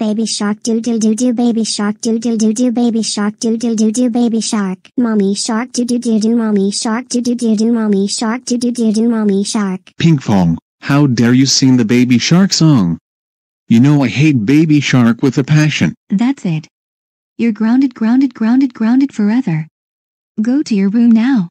Baby shark do do do do baby shark do do do do baby shark do do do do baby shark. Mommy shark do do do do mommy shark do do do do mommy shark do do do do mommy shark. Pinkfong, how dare you sing the Baby Shark song? You know I hate Baby Shark with a passion. That's it. You're grounded, grounded, grounded, grounded forever. Go to your room now.